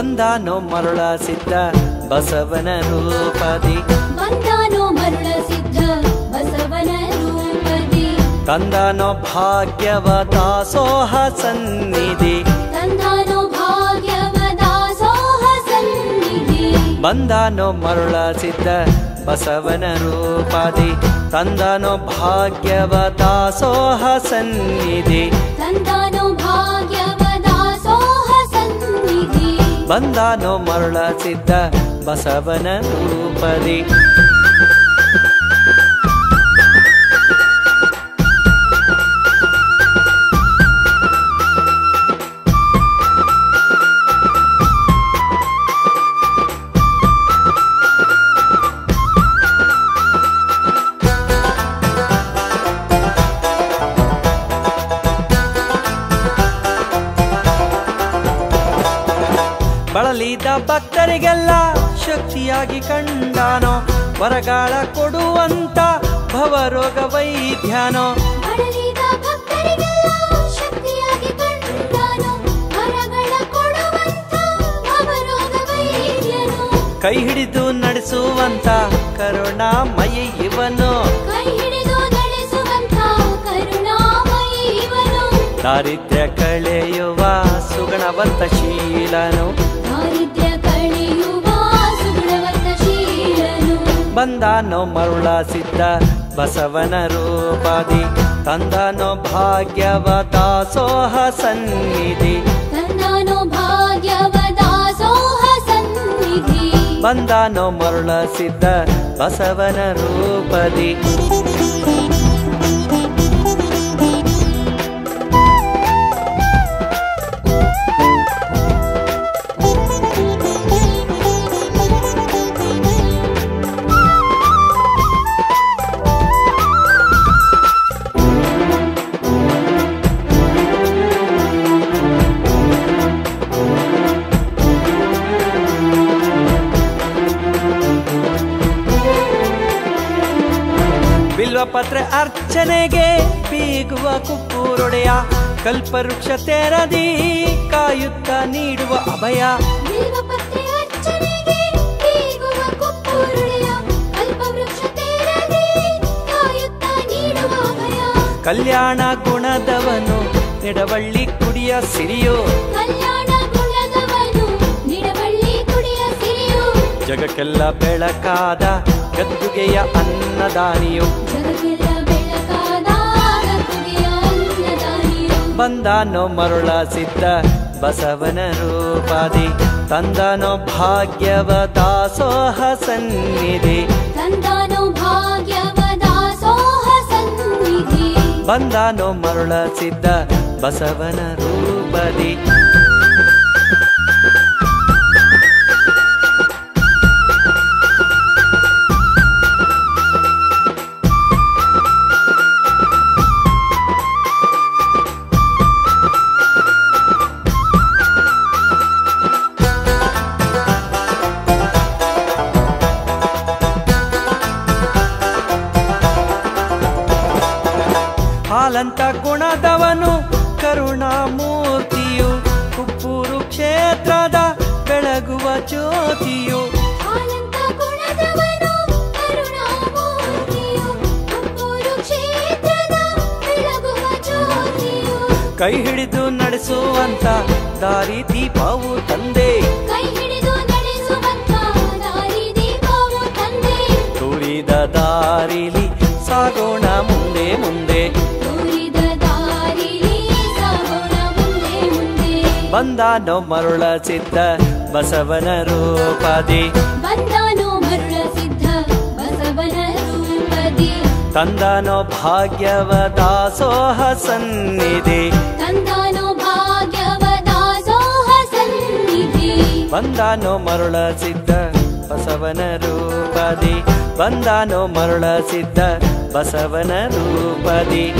ಬಂದಾನೋ ಮರುಳ ಸಿದ್ಧ ಬಸವನ ರೂಪದಿ ಬಂದಾನೋ ಮರುಳ ಸಿದ್ಧ ಬಸವನ ರೂಪದಿ ತಂದಾನೋ ಭಾಗ್ಯವ ದಾಸೋಹ ಸನ್ನಿಧಿ ತಂದಾನೋ ಭಾಗ್ಯವ ದಾಸೋಹ ಸನ್ನಿಧಿ ಬಂದಾನೋ ಮರುಳ ಸಿದ್ಧ ಬಸವನ ರೂಪದಿ ತಂದಾನೋ ಭಾಗ್ಯವ ದಾಸೋಹ ಸನ್ನಿಧಿ ತಂದಾನೋ ಭಾಗ್ಯವ ದಾಸೋಹ ಸನ್ನಿಧಿ ಬಂದಾನೋ ಮರುಳ ಸಿದ್ಧ ಬಸವನ ರೂಪದಿ ಬಳಲಿದ ಭಕ್ತರಿಗೆಲ್ಲ ಶಕ್ತಿಯಾಗಿ ಕಂಡಾನೋ ವರಗಾಳ ಕೊಡುವಂತ ಭವರೋಗ ವೈದ್ಯನೋ. ಕೈ ಹಿಡಿದು ನಡೆಸುವಂತ ಕರುಣಾಮಯಿ ಇವನು. ದಾರಿದ್ರ್ಯ ಕಳೆಯುವ ಸುಗಣವಂತ ಶೀಲನು. ಬಂದಾನೋ ಮರುಳ ಸಿದ್ಧ ಬಸವನ ರೂಪದಿ ತಂದಾನೋ ಭಾಗ್ಯವ ದಾಸೋಹ ಸನ್ನಿಧಿ. ತಂದಾನೋ ಭಾಗ್ಯವ ದಾಸೋಹ ಸನ್ನಿಧಿ. ಬಂದಾನೋ ಮರುಳ ಸಿದ್ಧ ಬಸವನ ರೂಪದಿ. ಬಿಲ್ವಪತ್ರೆ ಅರ್ಚನೆಗೆ ಬೀಗುವ ಕುಪ್ಪೂರೊಡೆಯ ಕಲ್ಪವೃಕ್ಷ ತೆರದಿ ಕಾಯುತ್ತ ನೀಡುವ ಅಭಯ. ಕಲ್ಯಾಣ ಗುಣದವನು ನಿಡವಳ್ಳಿ ಕುಡಿಯ ಸಿರಿಯು. ಜಗಕ್ಕೆಲ್ಲ ಬೆಳಕಾದ ಗದ್ದುಗೆಯ ಅನ್ನದಾನಿಯು. ಬಂದಾನೋ ಮರುಳ ಸಿದ್ಧ ಬಸವನ ರೂಪಾದಿ, ತಂದಾನೋ ಭಾಗ್ಯವ ದಾಸೋಹ ಸನ್ನಿಧಿ. ತಂದಾನೋ ಭಾಗ್ಯವ ದಾಸೋಹ ಸನ್ನಿಧಿ ಬಂದಾನೋ ಮರುಳ ಸಿದ್ಧ ಬಸವನ ರೂಪದಿ ಹಾಲಂತ ಗುಣದವನು ಕರುಣಾಮೂರ್ತಿಯು ಕುಪ್ಪೂರು ಕ್ಷೇತ್ರದ ಬೆಳಗುವ ಜ್ಯೋತಿಯು. ಕೈ ಹಿಡಿದು ನಡೆಸುವಂತ ದಾರಿ ದೀಪವು ತಂದೆ. ಬಂದಾನೋ ಮರುಳ ಸಿದ್ಧ ಬಸವನ ರೂಪದಿ. ಬಂದಾನೋ ಮರುಳ ಸಿದ್ಧ ಬಸವನ ರೂಪದಿ. ತಂದಾನೋ ಭಾಗ್ಯವ ದಾಸೋಹ ಸನ್ನಿಧಿ. ತಂದಾನೋ ಭಾಗ್ಯವ ದಾಸೋಹ ಸನ್ನಿಧಿ. ಬಂದಾನೋ ಮರುಳ ಸಿದ್ಧ ಬಸವನ ರೂಪದಿ. ಬಂದಾನೋ ಮರುಳ ಸಿದ್ಧ ಬಸವನ ರೂಪದಿ.